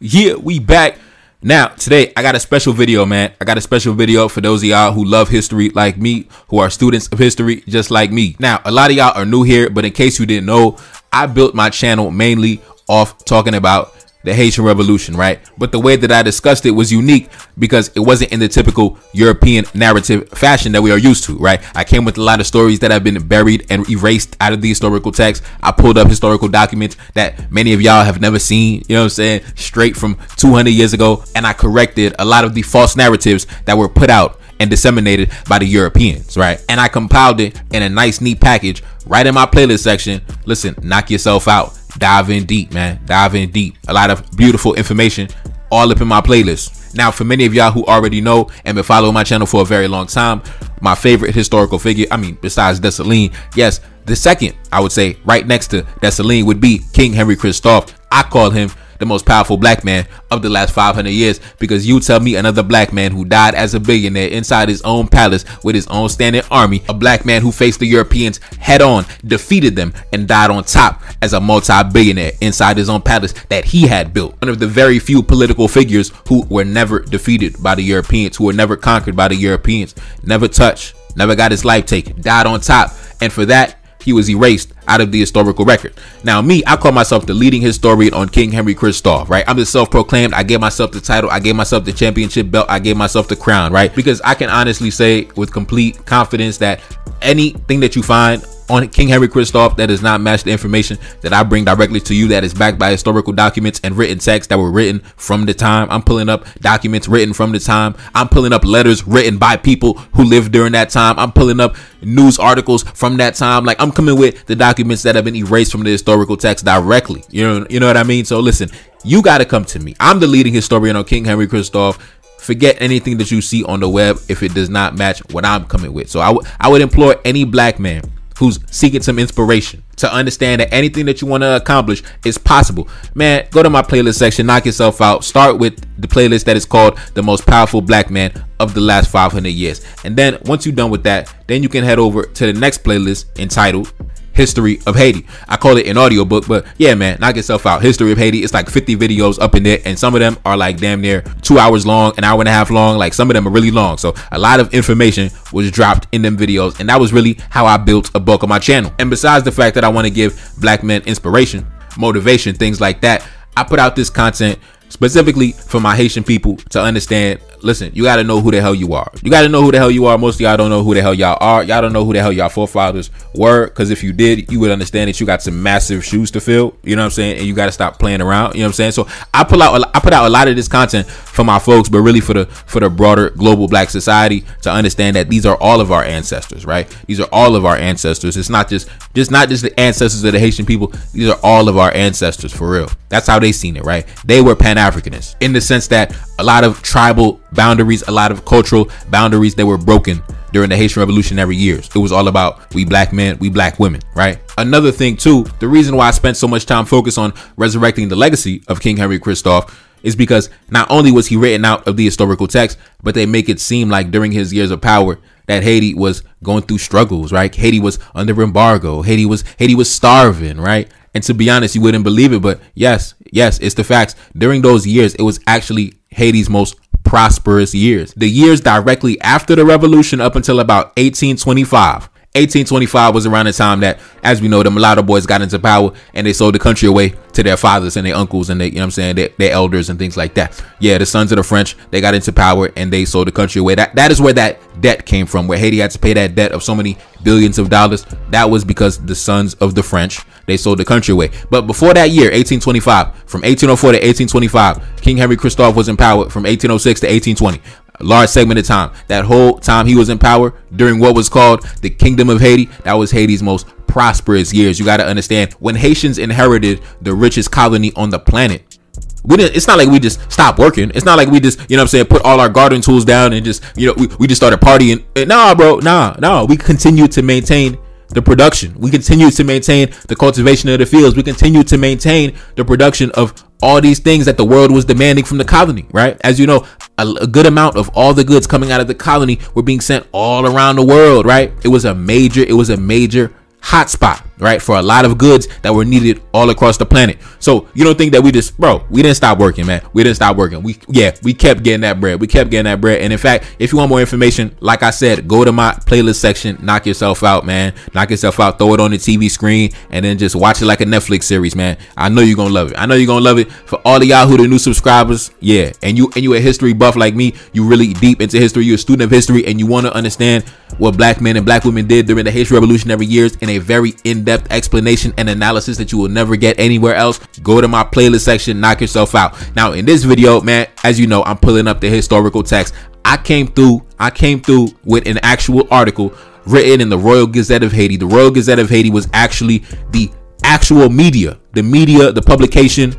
Yeah, we back. Now, today I got a special video, man. I got a special video for those of y'all who love history like me, who are students of history just like me. Now, a lot of y'all are new here, but in case you didn't know, I built my channel mainly off talking about the Haitian Revolution, right? But the way that I discussed it was unique because it wasn't in the typical European narrative fashion that we are used to, right? I came with a lot of stories that have been buried and erased out of the historical text. I pulled up historical documents that many of y'all have never seen, you know what I'm saying, straight from 200 years ago, and I corrected a lot of the false narratives that were put out and disseminated by the Europeans, right? And I compiled it in a nice, neat package right in my playlist section. Listen, knock yourself out dive in deep, man. Dive in deep. A lot of beautiful information all up in my playlist. Now, for many of y'all who already know and been following my channel for a very long time, my favorite historical figure, I mean, besides Dessalines, yes, the second, I would say, right next to Dessalines would be King Henry Christophe. I call him the most powerful black man of the last 500 years because you tell me another black man who died as a billionaire inside his own palace with his own standing army, a black man who faced the Europeans head on, defeated them, and died on top as a multi-billionaire inside his own palace that he had built. One of the very few political figures who were never defeated by the Europeans, who were never conquered by the Europeans, never touched, never got his life taken, died on top. And for that, he was erased out of the historical record. Now, me, I call myself the leading historian on King Henry Christophe, right? I'm the self-proclaimed. I gave myself the title. I gave myself the championship belt. I gave myself the crown, right? Because I can honestly say with complete confidence that anything that you find on King Henry Christophe that does not match the information that I bring directly to you that is backed by historical documents and written texts that were written from the time. I'm pulling up documents written from the time. I'm pulling up letters written by people who lived during that time. I'm pulling up news articles from that time. Like I'm coming with the documents that have been erased from the historical text directly. You know, you know what I mean? So listen, you got to come to me. I'm the leading historian on King Henry Christophe forget anything that you see on the web if it does not match what I'm coming with. So I, I would implore any black man who's seeking some inspiration to understand that anything that you want to accomplish is possible. Man, go to my playlist section, knock yourself out. Start with the playlist that is called The Most Powerful Black Man of the Last 500 Years. And then once you're done with that, then you can head over to the next playlist entitled History of Haiti. I call it an audiobook, but yeah, man, knock yourself out. History of Haiti. It's like 50 videos up in there, and some of them are like damn near two hours long, an hour and a half long. Like some of them are really long. So a lot of information was dropped in them videos, and that was really how I built a bulk of my channel. And besides the fact that I want to give black men inspiration, motivation, things like that, I put out this content specifically for my Haitian people to understand listen, you got to know who the hell you are. You got to know who the hell you are. Most of y'all don't know who the hell y'all are. Y'all don't know who the hell y'all forefathers were. Because if you did, you would understand that you got some massive shoes to fill. You know what I'm saying? And you got to stop playing around. You know what I'm saying? So I pull out, I put out a lot of this content for my folks, but really for the for the broader global Black society to understand that these are all of our ancestors, right? These are all of our ancestors. It's not just just not just the ancestors of the Haitian people. These are all of our ancestors for real. That's how they seen it, right? They were Pan Africanists in the sense that a lot of tribal boundaries, a lot of cultural boundaries that were broken during the Haitian Revolutionary years. It was all about we black men, we black women, right? Another thing too, the reason why I spent so much time focused on resurrecting the legacy of King Henry Christophe is because not only was he written out of the historical text, but they make it seem like during his years of power that Haiti was going through struggles, right? Haiti was under embargo. Haiti was Haiti was starving, right? And to be honest, you wouldn't believe it, but yes, yes, it's the facts. During those years, it was actually Haiti's most prosperous years. The years directly after the revolution up until about 1825. 1825 was around the time that, as we know, the mulatto boys got into power and they sold the country away to their fathers and their uncles and they, you know I'm saying, their, their, elders and things like that. Yeah, the sons of the French, they got into power and they sold the country away. That that is where that debt came from, where Haiti had to pay that debt of so many billions of dollars. That was because the sons of the French, they sold the country away. But before that year, 1825, from 1804 to 1825, King Henry Christophe was in power from 1806 to 1820 a large segment of time. That whole time he was in power during what was called the Kingdom of Haiti, that was Haiti's most prosperous years. You got to understand when Haitians inherited the richest colony on the planet. We didn't, it's not like we just stopped working. It's not like we just, you know I'm saying, put all our garden tools down and just, you know, we, we just started partying. Eh, nah, bro, nah, nah. We continue to maintain the production. We continue to maintain the cultivation of the fields. We continue to maintain the production of all these things that the world was demanding from the colony, right? As you know, a, a, good amount of all the goods coming out of the colony were being sent all around the world, right? It was a major, it was a major hotspot right? For a lot of goods that were needed all across the planet. So you don't think that we just, bro, we didn't stop working, man. We didn't stop working. We, yeah, we kept getting that bread. We kept getting that bread. And in fact, if you want more information, like I said, go to my playlist section, knock yourself out, man. Knock yourself out, throw it on the TV screen, and then just watch it like a Netflix series, man. I know you're gonna love it. I know you're gonna love it. For all of y'all who the new subscribers, yeah, and you and you a history buff like me, you really deep into history, you're a student of history, and you want to understand what black men and black women did during the Haitian Revolutionary years in a very in-depth explanation and analysis that you will never get anywhere else, go to my playlist section, knock yourself out. Now, in this video, man, as you know, I'm pulling up the historical text. I came through, I came through with an actual article written in the Royal Gazette of Haiti. The Royal Gazette of Haiti was actually the actual media, the media, the publication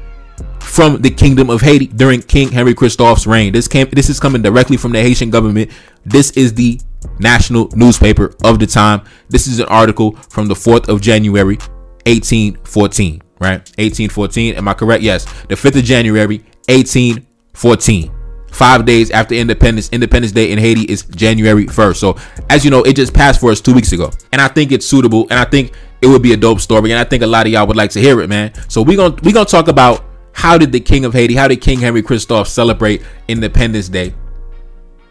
from the Kingdom of Haiti during King Henry Christophe's reign. This came this is coming directly from the Haitian government. This is the national newspaper of the time. This is an article from the 4th of January 1814, right? 1814. Am I correct? Yes. The 5th of January 1814. Five days after independence, Independence Day in Haiti is January 1st. So, as you know, it just passed for us two weeks ago. And I think it's suitable and I think it would be a dope story. And I think a lot of y'all would like to hear it, man. So, we're going to we're going to talk about how did the King of Haiti, how did King Henry Christophe celebrate Independence Day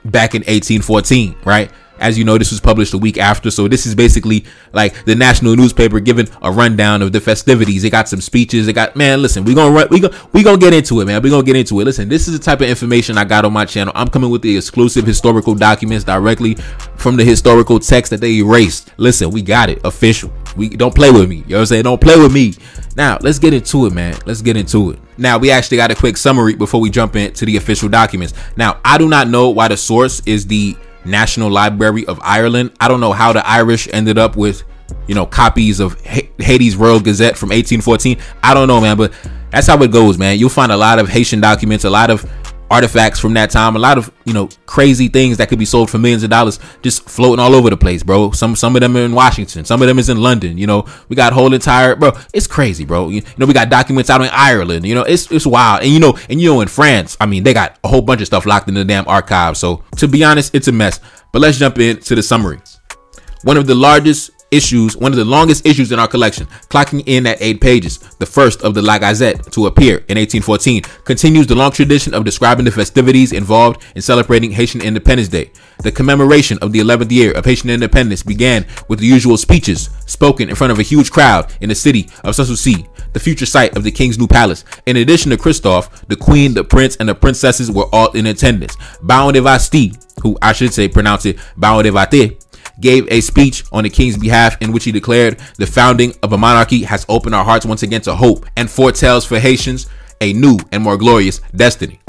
back in 1814, right? As you know, this was published a week after, so this is basically like the national newspaper giving a rundown of the festivities. They got some speeches. They got man. Listen, we gonna run, we gonna we gonna get into it, man. We gonna get into it. Listen, this is the type of information I got on my channel. I'm coming with the exclusive historical documents directly from the historical text that they erased. Listen, we got it official. We don't play with me. You know what I'm saying? Don't play with me. Now let's get into it, man. Let's get into it. Now we actually got a quick summary before we jump into the official documents. Now I do not know why the source is the National Library of Ireland. I don't know how the Irish ended up with, you know, copies of Haiti's Royal Gazette from 1814. I don't know, man, but that's how it goes, man. You'll find a lot of Haitian documents, a lot of artifacts from that time, a lot of you know crazy things that could be sold for millions of dollars just floating all over the place, bro. Some some of them are in Washington, some of them is in London. You know, we got whole entire bro. It's crazy, bro. You, you know, we got documents out in Ireland. You know, it's it's wild, and you know, and you know, in France, I mean, they got a whole bunch of stuff locked in the damn archive. So to be honest, it's a mess. But let's jump into the summary. One of the largest issues, one of the longest issues in our collection, clocking in at eight pages, the first of the La Gazette to appear in 1814, continues the long tradition of describing the festivities involved in celebrating Haitian Independence Day. The commemoration of the 11th year of Haitian independence began with the usual speeches spoken in front of a huge crowd in the city of Sans Souci, the future site of the king's new palace. In addition to Christophe, the queen, the prince, and the princesses were all in attendance. Baron de Vastey, who I should say pronounce it Baron de Vate, gave a speech on the king's behalf in which he declared the founding of a monarchy has opened our hearts once again to hope and foretells for Haitians a new and more glorious destiny.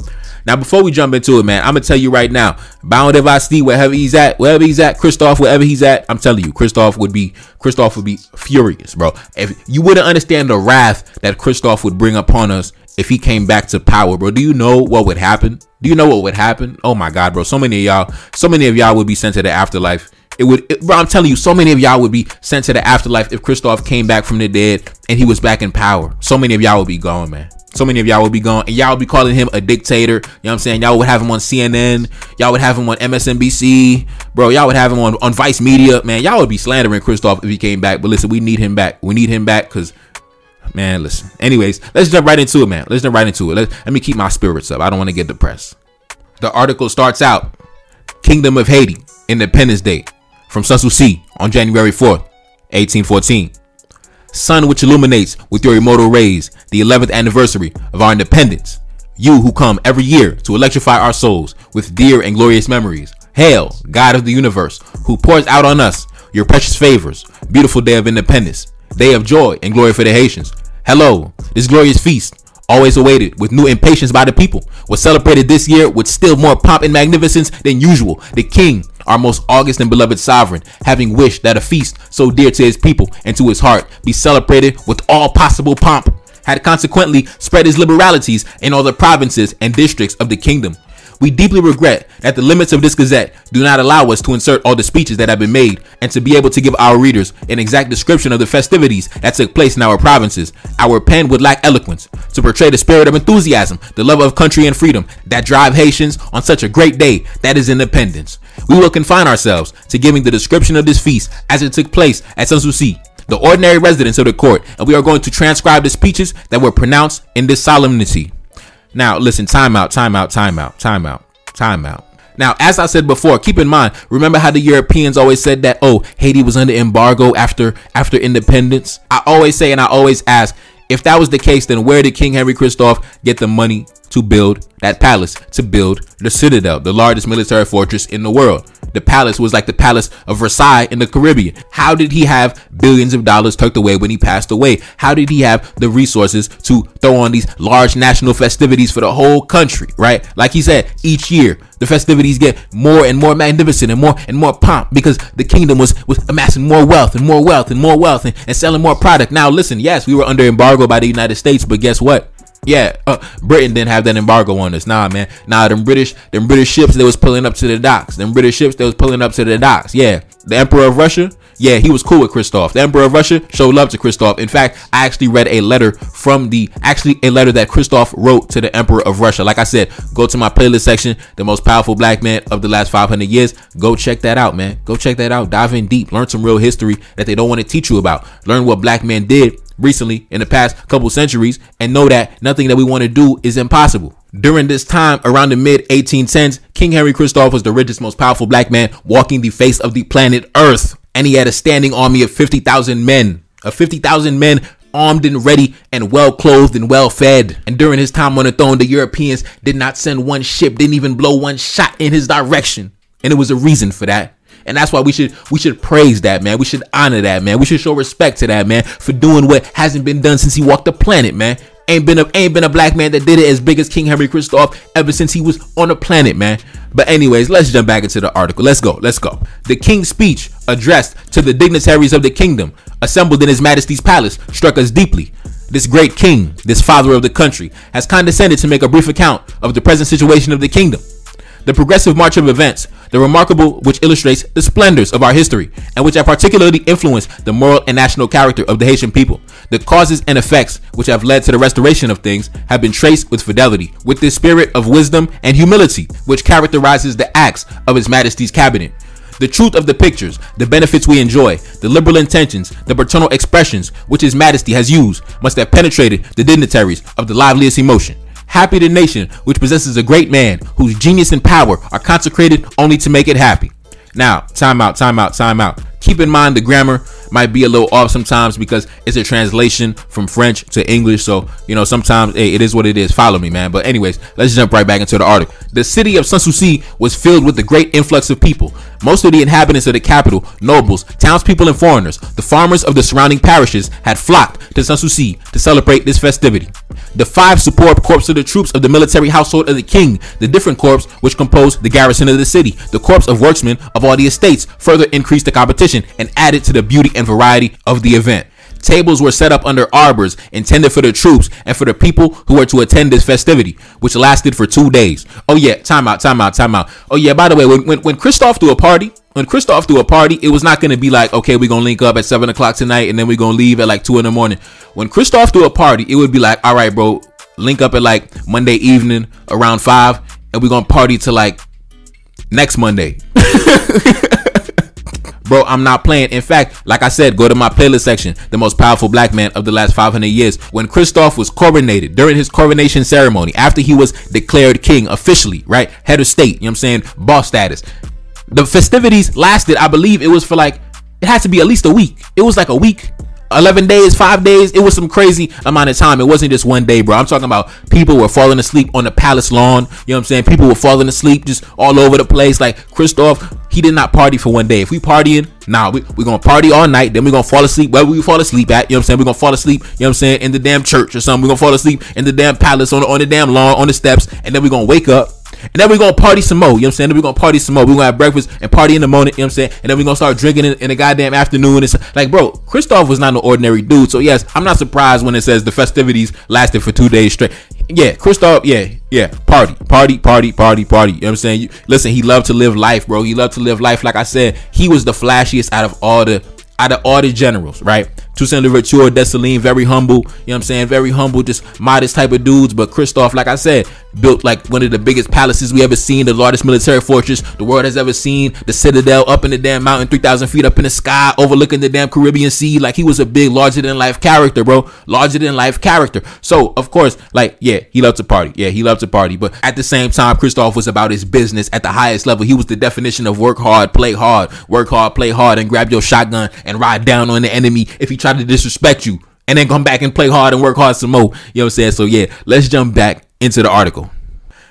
Now, before we jump into it, man, I'm gonna tell you right now, Baron de Vastey, wherever he's at, wherever he's at, Christophe, wherever he's at, I'm telling you, Christophe would be Christophe would be furious, bro. If you wouldn't understand the wrath that Christophe would bring upon us if he came back to power, bro. Do you know what would happen? Do you know what would happen? Oh my god, bro. So many of y'all, so many of y'all would be sent to the afterlife it would, it, bro. I'm telling you, so many of y'all would be sent to the afterlife if Christophe came back from the dead and he was back in power. So many of y'all would be gone, man. So many of y'all would be gone, and y'all would be calling him a dictator. You know what I'm saying? Y'all would have him on CNN. Y'all would have him on MSNBC, bro. Y'all would have him on on Vice Media, man. Y'all would be slandering Christophe if he came back. But listen, we need him back. We need him back because man, listen. Anyways, let's jump right into it, man. Let's jump right into it. Let, let me keep my spirits up. I don't want to get depressed. The article starts out Kingdom of Haiti, Independence Day, from Sans Souci on January 4th, 1814. Sun which illuminates with your immortal rays the 11th anniversary of our independence. You who come every year to electrify our souls with dear and glorious memories. Hail, God of the universe, who pours out on us your precious favors. Beautiful day of independence, day of joy and glory for the Haitians. Hello, this glorious feast always awaited with new impatience by the people, was celebrated this year with still more pomp and magnificence than usual. The king, our most august and beloved sovereign, having wished that a feast so dear to his people and to his heart be celebrated with all possible pomp, had consequently spread his liberalities in all the provinces and districts of the kingdom we deeply regret that the limits of this Gazette do not allow us to insert all the speeches that have been made and to be able to give our readers an exact description of the festivities that took place in our provinces. Our pen would lack eloquence to portray the spirit of enthusiasm, the love of country and freedom that drive Haitians on such a great day that is independence. We will confine ourselves to giving the description of this feast as it took place at Sans Souci the ordinary residents of the court, and we are going to transcribe the speeches that were pronounced in this solemnity. Now, listen, timeout, timeout, timeout, timeout, time out, time out, time out. Now, as I said before, keep in mind, remember how the Europeans always said that, oh, Haiti was under embargo after after independence? I always say and I always ask, if that was the case, then where did King Henry Christophe get the money to build that palace, to build the Citadel, the largest military fortress in the world? The palace was like the palace of Versailles in the Caribbean. How did he have billions of dollars tucked away when he passed away? How did he have the resources to throw on these large national festivities for the whole country, right? Like he said, each year the festivities get more and more magnificent and more and more pomp because the kingdom was was amassing more wealth and more wealth and more wealth and, and selling more product. Now listen, yes, we were under embargo by the United States, but guess what? Yeah, uh, Britain didn't have that embargo on us. Nah, man. Nah, them British, them British ships that was pulling up to the docks. Them British ships that was pulling up to the docks. Yeah, the Emperor of Russia. Yeah, he was cool with Christophe. The Emperor of Russia showed love to Christophe. In fact, I actually read a letter from the, actually a letter that Christophe wrote to the Emperor of Russia. Like I said, go to my playlist section, the most powerful black man of the last 500 years. Go check that out, man. Go check that out. Dive in deep. Learn some real history that they don't want to teach you about. Learn what black men did recently in the past couple centuries and know that nothing that we want to do is impossible. During this time, around the mid 1810s, King Henry Christophe was the richest, most powerful black man walking the face of the planet Earth. And he had a standing army of 50,000 men. Of 50,000 men armed and ready and well clothed and well fed. And during his time on the throne, the Europeans did not send one ship, didn't even blow one shot in his direction. And it was a reason for that. And that's why we should we should praise that man. We should honor that man. We should show respect to that man for doing what hasn't been done since he walked the planet, man. Ain't been a ain't been a black man that did it as big as King Henry Christophe ever since he was on the planet, man. But anyways, let's jump back into the article. Let's go. Let's go. The king's speech addressed to the dignitaries of the kingdom assembled in his majesty's palace struck us deeply. This great king, this father of the country, has condescended to make a brief account of the present situation of the kingdom. The progressive march of events the remarkable which illustrates the splendors of our history and which have particularly influenced the moral and national character of the Haitian people. The causes and effects which have led to the restoration of things have been traced with fidelity, with the spirit of wisdom and humility which characterizes the acts of His Majesty's cabinet. The truth of the pictures, the benefits we enjoy, the liberal intentions, the paternal expressions which His Majesty has used must have penetrated the dignitaries of the liveliest emotion. Happy the nation which possesses a great man whose genius and power are consecrated only to make it happy. Now, time out, time out, time out. Keep in mind the grammar might be a little off sometimes because it's a translation from French to English. So, you know, sometimes hey, it is what it is. Follow me, man. But, anyways, let's jump right back into the article. The city of Sans Souci was filled with a great influx of people. Most of the inhabitants of the capital, nobles, townspeople, and foreigners, the farmers of the surrounding parishes, had flocked to Sans Souci to celebrate this festivity. The five superb corps of the troops of the military household of the king, the different corps which composed the garrison of the city, the corps of workmen of all the estates, further increased the competition and added to the beauty and variety of the event. Tables were set up under arbors intended for the troops and for the people who were to attend this festivity, which lasted for two days. Oh yeah, time out, time out, time out. Oh yeah, by the way, when when, when Christophe threw a party, when Christophe threw a party, it was not gonna be like, okay, we're gonna link up at seven o'clock tonight and then we're gonna leave at like two in the morning. When Christophe threw a party, it would be like, all right, bro, link up at like Monday evening around five, and we're gonna party to like next Monday. Bro, I'm not playing. In fact, like I said, go to my playlist section. The most powerful black man of the last 500 years. When Christophe was coronated, during his coronation ceremony, after he was declared king officially, right? Head of state, you know what I'm saying? Boss status. The festivities lasted, I believe it was for like, it had to be at least a week. It was like a week 11 days, five days. It was some crazy amount of time. It wasn't just one day, bro. I'm talking about people were falling asleep on the palace lawn. You know what I'm saying? People were falling asleep just all over the place. Like Christophe, he did not party for one day. If we partying, nah, we, we gonna party all night. Then we gonna fall asleep where we fall asleep at. You know what I'm saying? we gonna fall asleep, you know what I'm saying, in the damn church or something. we gonna fall asleep in the damn palace on the, on the damn lawn, on the steps. And then we gonna wake up and then we're gonna party some more. You know what I'm saying? Then we're gonna party some more. We're gonna have breakfast and party in the morning. You know what I'm saying? And then we're gonna start drinking in, in the goddamn afternoon. It's like, bro, Christophe was not an ordinary dude. So yes, I'm not surprised when it says the festivities lasted for two days straight. Yeah, Christophe, yeah, yeah, party, party, party, party, party. You know what I'm saying? You, listen, he loved to live life, bro. He loved to live life. Like I said, he was the flashiest out of all the out of all the generals, right? Toussaint Louverture, Dessalines, very humble. You know what I'm saying? Very humble, just modest type of dudes. But Christophe, like I said, built like one of the biggest palaces we ever seen, the largest military fortress the world has ever seen, the Citadel up in the damn mountain, 3,000 feet up in the sky, overlooking the damn Caribbean Sea. Like he was a big, larger than life character, bro. Larger than life character. So, of course, like, yeah, he loved to party. Yeah, he loved to party. But at the same time, Christophe was about his business at the highest level. He was the definition of work hard, play hard, work hard, play hard, and grab your shotgun and ride down on the enemy if he tried to disrespect you. And then come back and play hard and work hard some more. You know what I'm saying? So, yeah, let's jump back into the article.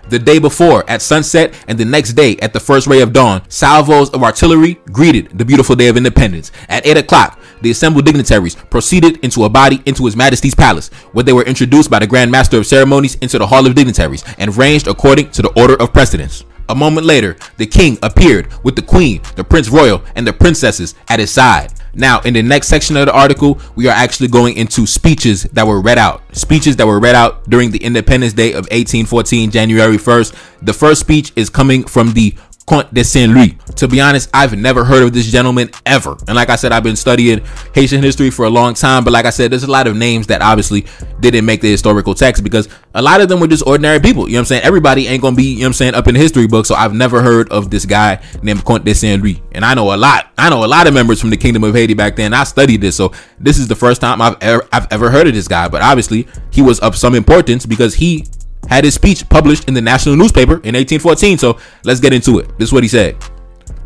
The day before, at sunset, and the next day, at the first ray of dawn, salvos of artillery greeted the beautiful day of independence. At 8 o'clock, the assembled dignitaries proceeded into a body into His Majesty's palace, where they were introduced by the Grand Master of Ceremonies into the Hall of Dignitaries and ranged according to the order of precedence. A moment later, the king appeared with the queen, the prince royal, and the princesses at his side. Now, in the next section of the article, we are actually going into speeches that were read out. Speeches that were read out during the Independence Day of 1814, January 1st. The first speech is coming from the Comte de Saint Louis. To be honest, I've never heard of this gentleman ever. And like I said, I've been studying Haitian history for a long time. But like I said, there's a lot of names that obviously didn't make the historical text because a lot of them were just ordinary people. You know what I'm saying? Everybody ain't gonna be, you know what I'm saying, up in the history book. So I've never heard of this guy named Comte de Saint Louis. And I know a lot. I know a lot of members from the Kingdom of Haiti back then. I studied this. So this is the first time I've ever I've ever heard of this guy. But obviously he was of some importance because he had his speech published in the national newspaper in 1814. So let's get into it. This is what he said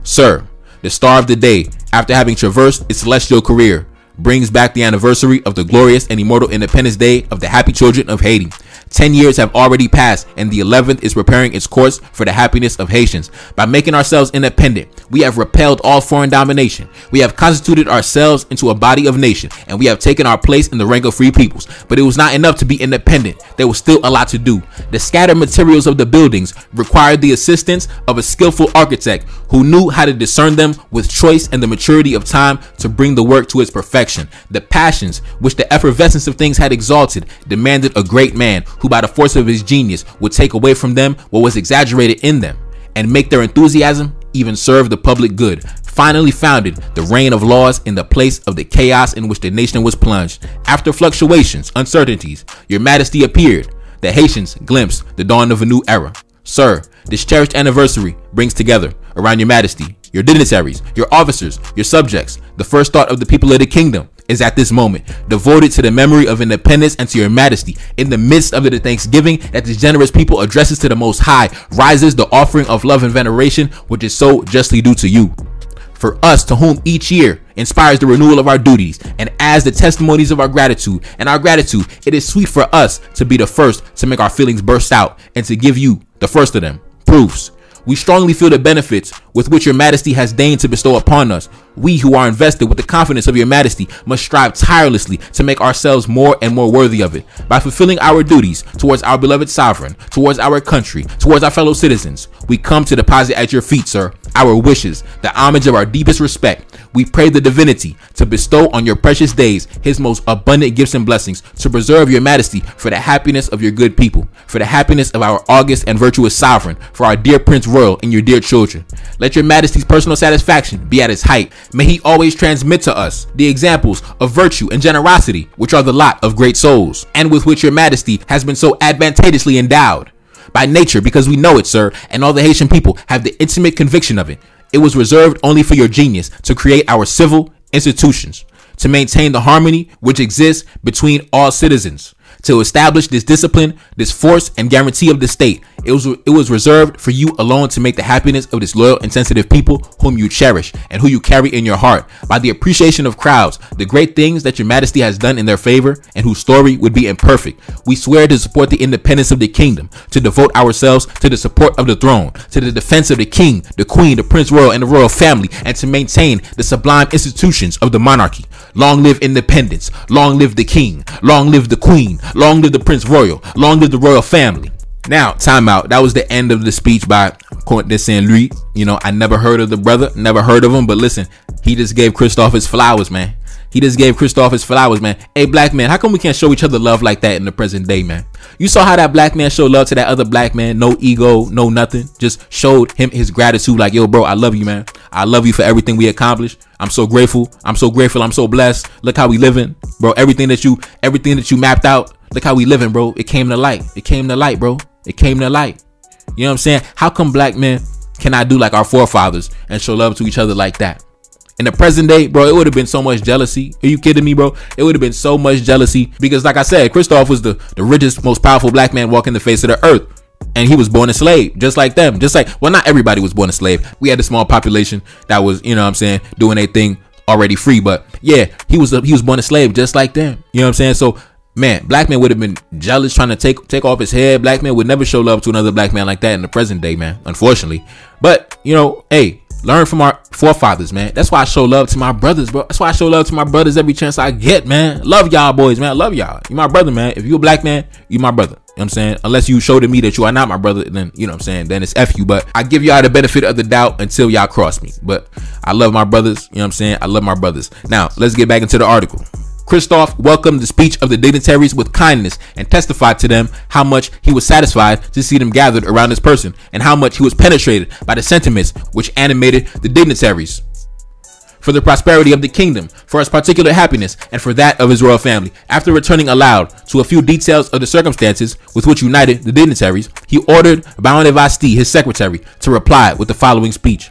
Sir, the star of the day, after having traversed its celestial career, brings back the anniversary of the glorious and immortal Independence Day of the happy children of Haiti. Ten years have already passed, and the 11th is preparing its course for the happiness of Haitians. By making ourselves independent, we have repelled all foreign domination. We have constituted ourselves into a body of nation, and we have taken our place in the rank of free peoples. But it was not enough to be independent. There was still a lot to do. The scattered materials of the buildings required the assistance of a skillful architect who knew how to discern them with choice and the maturity of time to bring the work to its perfection. The passions which the effervescence of things had exalted demanded a great man who by the force of his genius would take away from them what was exaggerated in them and make their enthusiasm even serve the public good. Finally founded the reign of laws in the place of the chaos in which the nation was plunged. After fluctuations, uncertainties, your majesty appeared. The Haitians glimpsed the dawn of a new era. Sir, this cherished anniversary brings together around your majesty, your dignitaries, your officers, your subjects, the first thought of the people of the kingdom, is at this moment, devoted to the memory of independence and to your majesty. In the midst of the thanksgiving that the generous people addresses to the Most High, rises the offering of love and veneration, which is so justly due to you. For us, to whom each year inspires the renewal of our duties and adds the testimonies of our gratitude and our gratitude, it is sweet for us to be the first to make our feelings burst out and to give you the first of them proofs we strongly feel the benefits with which your majesty has deigned to bestow upon us. We who are invested with the confidence of your majesty must strive tirelessly to make ourselves more and more worthy of it by fulfilling our duties towards our beloved sovereign, towards our country, towards our fellow citizens. We come to deposit at your feet, sir, our wishes, the homage of our deepest respect. We pray the divinity to bestow on your precious days his most abundant gifts and blessings, to preserve your majesty for the happiness of your good people, for the happiness of our august and virtuous sovereign, for our dear Prince Royal and your dear children. Let your majesty's personal satisfaction be at its height. May he always transmit to us the examples of virtue and generosity, which are the lot of great souls, and with which your majesty has been so advantageously endowed by nature because we know it, sir, and all the Haitian people have the intimate conviction of it. It was reserved only for your genius to create our civil institutions, to maintain the harmony which exists between all citizens, to establish this discipline, this force and guarantee of the state. It was it was reserved for you alone to make the happiness of this loyal and sensitive people whom you cherish and who you carry in your heart by the appreciation of crowds, the great things that your majesty has done in their favor and whose story would be imperfect. We swear to support the independence of the kingdom, to devote ourselves to the support of the throne, to the defense of the king, the queen, the prince royal and the royal family, and to maintain the sublime institutions of the monarchy. Long live independence, long live the king, long live the queen, long live the prince royal, long live the royal family. Now, timeout. That was the end of the speech by Comte de Saint Louis. You know, I never heard of the brother, never heard of him, but listen, he just gave Christophe his flowers, man. He just gave Christophe his flowers, man. Hey, black man, how come we can't show each other love like that in the present day, man? You saw how that black man showed love to that other black man, no ego, no nothing, just showed him his gratitude, like, yo, bro, I love you, man. I love you for everything we accomplished. I'm so grateful. I'm so grateful. I'm so blessed. Look how we living, bro. Everything that you, everything that you mapped out. Look how we living, bro. It came to light. It came to light, bro. It came to light. You know what I'm saying? How come black men cannot do like our forefathers and show love to each other like that? In the present day, bro, it would have been so much jealousy. Are you kidding me, bro? It would have been so much jealousy because, like I said, Christophe was the, the richest, most powerful black man walking the face of the earth. And he was born a slave, just like them. Just like, well, not everybody was born a slave. We had a small population that was, you know what I'm saying, doing a thing already free. But yeah, he was a, he was born a slave just like them. You know what I'm saying? So man, black man would have been jealous trying to take take off his head. Black man would never show love to another black man like that in the present day, man. Unfortunately, but you know, hey, learn from our forefathers, man. That's why I show love to my brothers, bro. That's why I show love to my brothers every chance I get, man. Love y'all boys, man. Love y'all. You my brother, man. If you a black man, you my brother. You know I'm saying? Unless you show to me that you are not my brother, then you know what I'm saying, then it's F you. But I give y'all the benefit of the doubt until y'all cross me. But I love my brothers, you know I'm saying? I love my brothers. Now, let's get back into the article. Christophe welcomed the speech of the dignitaries with kindness and testified to them how much he was satisfied to see them gathered around his person and how much he was penetrated by the sentiments which animated the dignitaries. For the prosperity of the kingdom, for his particular happiness, and for that of his royal family. After returning aloud to a few details of the circumstances with which united the dignitaries, he ordered Baron de Vastey, his secretary, to reply with the following speech.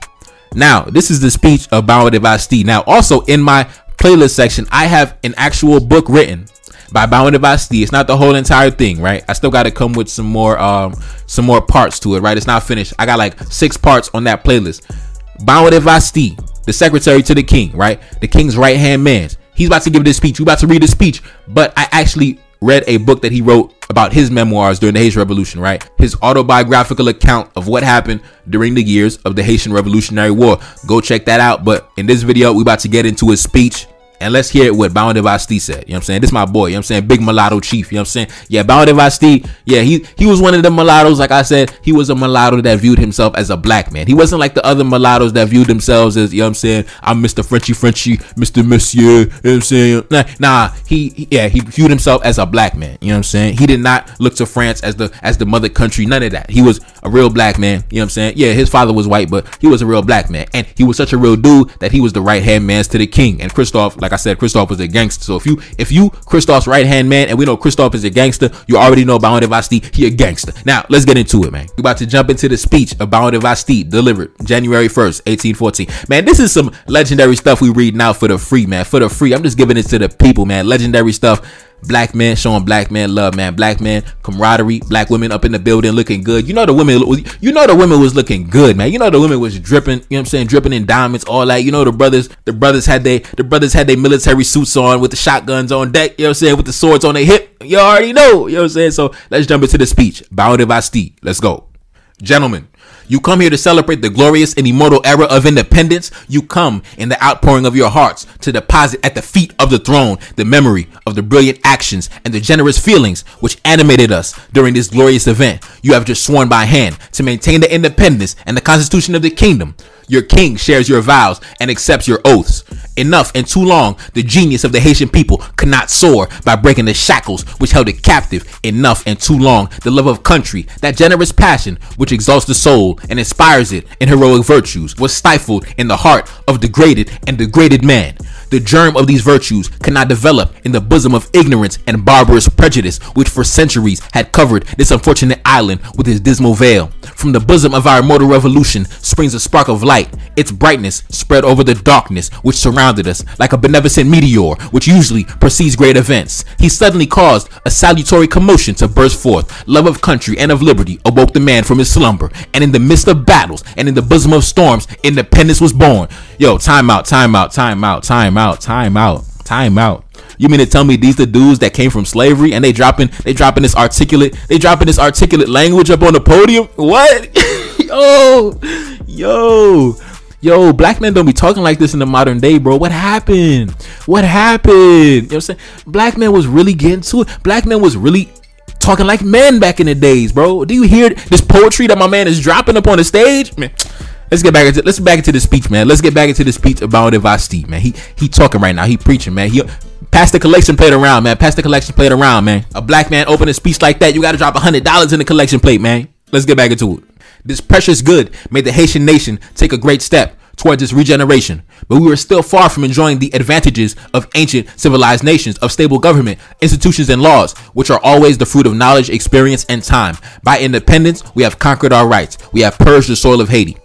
Now, this is the speech of Baron de Vastey. Now, also in my playlist section, I have an actual book written by de Vastey. It's not the whole entire thing, right? I still got to come with some more, um, some more parts to it, right? It's not finished. I got like six parts on that playlist. De Vastey, the secretary to the king, right? The king's right hand man. He's about to give this speech. We about to read the speech, but I actually read a book that he wrote about his memoirs during the Haitian Revolution, right? His autobiographical account of what happened during the years of the Haitian Revolutionary War. Go check that out. But in this video, we're about to get into his speech and let's hear it what Baron de Vastey said. You know what I'm saying? This is my boy. You know what I'm saying? Big mulatto chief. You know what I'm saying? Yeah, Vastey. Yeah, he he was one of the mulattoes. Like I said, he was a mulatto that viewed himself as a black man. He wasn't like the other mulattoes that viewed themselves as, you know what I'm saying? I'm Mr. Frenchy Frenchy, Mr. Monsieur. You know what I'm saying? Nah, nah he, he yeah, he viewed himself as a black man. You know what I'm saying? He did not look to France as the as the mother country. None of that. He was a real black man. You know what I'm saying? Yeah, his father was white, but he was a real black man. And he was such a real dude that he was the right hand man to the king. And Christophe, like I said, Christophe was a gangster. So if you if you Christophe's right hand man, and we know Christophe is a gangster, you already know de Vastey, he a gangster. Now let's get into it, man. We about to jump into the speech of de Vastey delivered January 1st, 1814. Man, this is some legendary stuff we read now for the free, man. For the free. I'm just giving it to the people, man. Legendary stuff black men showing black men love, man. Black men camaraderie, black women up in the building looking good. You know the women, you know the women was looking good, man. You know the women was dripping. You know what I'm saying, dripping in diamonds, all that. You know the brothers, the brothers had they, the brothers had their military suits on with the shotguns on deck. You know what I'm saying, with the swords on their hip. You already know. You know what I'm saying. So let's jump into the speech. Baron de Vastey. Let's go, gentlemen. You come here to celebrate the glorious and immortal era of independence. You come in the outpouring of your hearts to deposit at the feet of the throne the memory of the brilliant actions and the generous feelings which animated us during this glorious event. You have just sworn by hand to maintain the independence and the constitution of the kingdom. Your king shares your vows and accepts your oaths. Enough and too long, the genius of the Haitian people could not soar by breaking the shackles which held it captive. Enough and too long, the love of country, that generous passion which exalts the soul and inspires it in heroic virtues, was stifled in the heart of degraded and degraded man. The germ of these virtues cannot develop in the bosom of ignorance and barbarous prejudice, which for centuries had covered this unfortunate island with its dismal veil. From the bosom of our immortal revolution springs a spark of light. Its brightness spread over the darkness which surrounded us like a beneficent meteor, which usually precedes great events. He suddenly caused a salutary commotion to burst forth. Love of country and of liberty awoke the man from his slumber, and in the midst of battles and in the bosom of storms, independence was born. Yo, time out, time out, time out, time out, time out, time out. You mean to tell me these the dudes that came from slavery and they dropping they dropping this articulate they dropping this articulate language up on the podium? What? yo, yo, yo, black men don't be talking like this in the modern day, bro. What happened? What happened? You know what I'm saying? Black men was really getting to it. Black men was really talking like men back in the days, bro. Do you hear this poetry that my man is dropping up on the stage? Man, Let's get back into let's get back into the speech, man. Let's get back into the speech about de Vastey, man. He he talking right now. He preaching, man. He pass the collection plate around, man. Pass the collection plate around, man. A black man open a speech like that, you got to drop a hundred dollars in the collection plate, man. Let's get back into it. This precious good made the Haitian nation take a great step towards its regeneration, but we were still far from enjoying the advantages of ancient civilized nations, of stable government, institutions, and laws, which are always the fruit of knowledge, experience, and time. By independence, we have conquered our rights. We have purged the soil of Haiti.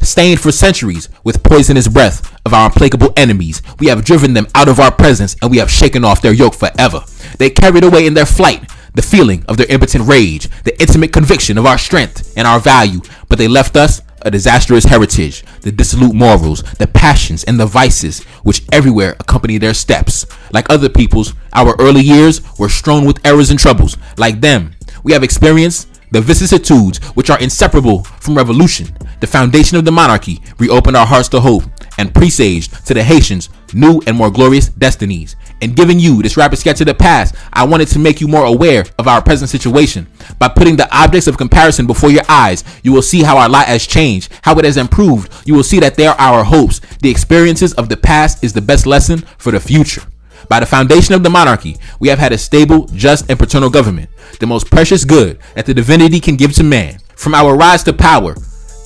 Stained for centuries with poisonous breath of our implacable enemies, we have driven them out of our presence and we have shaken off their yoke forever. They carried away in their flight the feeling of their impotent rage, the intimate conviction of our strength and our value, but they left us a disastrous heritage, the dissolute morals, the passions, and the vices which everywhere accompany their steps. Like other peoples, our early years were strewn with errors and troubles. Like them, we have experienced the vicissitudes which are inseparable from revolution. The foundation of the monarchy reopened our hearts to hope and presaged to the Haitians new and more glorious destinies. In giving you this rapid sketch of the past, I wanted to make you more aware of our present situation. By putting the objects of comparison before your eyes, you will see how our lot has changed, how it has improved. You will see that they are our hopes. The experiences of the past is the best lesson for the future. By the foundation of the monarchy, we have had a stable, just, and paternal government, the most precious good that the divinity can give to man. From our rise to power,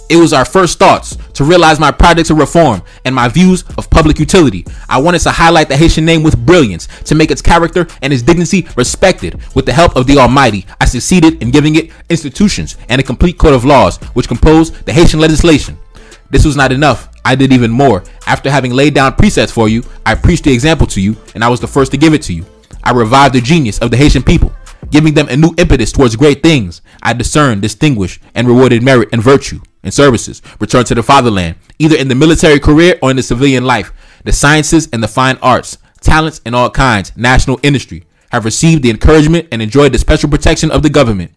it was our first thoughts to realize my projects of reform and my views of public utility. I wanted to highlight the Haitian name with brilliance, to make its character and its dignity respected. With the help of the Almighty, I succeeded in giving it institutions and a complete code of laws which compose the Haitian legislation. This was not enough. I did even more. After having laid down precepts for you, I preached the example to you, and I was the first to give it to you. I revived the genius of the Haitian people, giving them a new impetus towards great things. I discerned, distinguished, and rewarded merit and virtue and services. Returned to the fatherland, either in the military career or in the civilian life. The sciences and the fine arts, talents in all kinds, national industry, have received the encouragement and enjoyed the special protection of the government.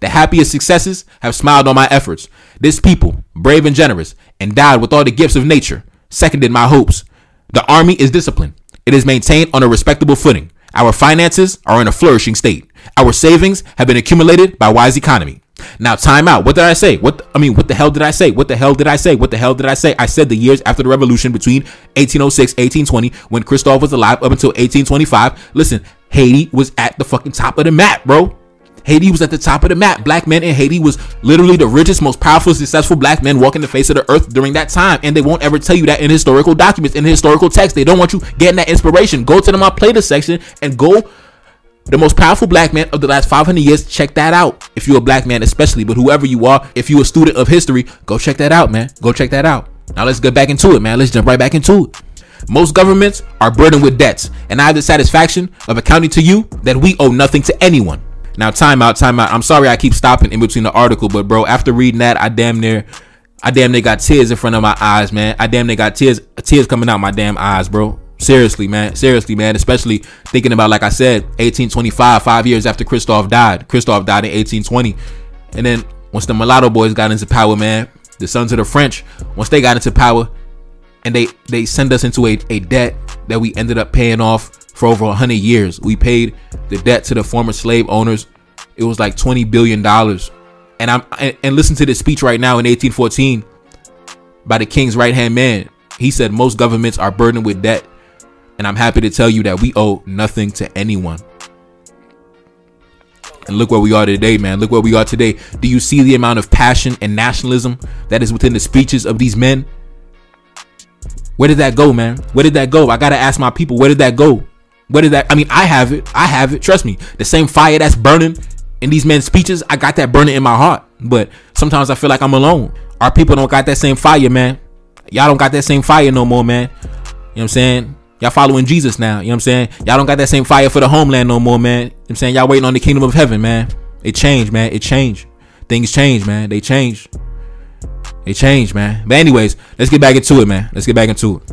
The happiest successes have smiled on my efforts. This people, brave and generous, endowed with all the gifts of nature, seconded my hopes. The army is disciplined. It is maintained on a respectable footing. Our finances are in a flourishing state. Our savings have been accumulated by wise economy. Now, time out. What did I say? What the, I mean, what the hell did I say? What the hell did I say? What the hell did I say? I said the years after the revolution between 1806 1820 when Christophe was alive up until 1825. Listen, Haiti was at the fucking top of the map, bro. Haiti was at the top of the map. Black men in Haiti was literally the richest, most powerful, successful black men walking the face of the earth during that time. And they won't ever tell you that in historical documents, in historical text. They don't want you getting that inspiration. Go to the My Playlist section and go the most powerful black man of the last 500 years check that out if you're a black man especially but whoever you are if you're a student of history go check that out man go check that out now let's get back into it man let's jump right back into it most governments are burdened with debts and i have the satisfaction of accounting to you that we owe nothing to anyone now, time out, time out. I'm sorry I keep stopping in between the article, but bro, after reading that, I damn near, I damn near got tears in front of my eyes, man. I damn near got tears, tears coming out my damn eyes, bro. Seriously, man. Seriously, man. Especially thinking about, like I said, 1825, five years after Christophe died. Christophe died in 1820, and then once the mulatto boys got into power, man, the sons of the French, once they got into power, and they they send us into a, a debt that we ended up paying off for over 100 years. We paid the debt to the former slave owners. It was like 20 billion dollars. And I'm and, and listen to this speech right now in 1814 by the king's right-hand man. He said most governments are burdened with debt, and I'm happy to tell you that we owe nothing to anyone. And look where we are today, man. Look where we are today. Do you see the amount of passion and nationalism that is within the speeches of these men? Where did that go, man? Where did that go? I gotta ask my people, where did that go? Where did that? I mean, I have it. I have it. Trust me. The same fire that's burning in these men's speeches, I got that burning in my heart. But sometimes I feel like I'm alone. Our people don't got that same fire, man. Y'all don't got that same fire no more, man. You know what I'm saying? Y'all following Jesus now. You know what I'm saying? Y'all don't got that same fire for the homeland no more, man. You know I'm saying? Y'all waiting on the kingdom of heaven, man. It changed, man. It changed. Things changed, man. They changed. They changed, man. But anyways, let's get back into it, man. Let's get back into it.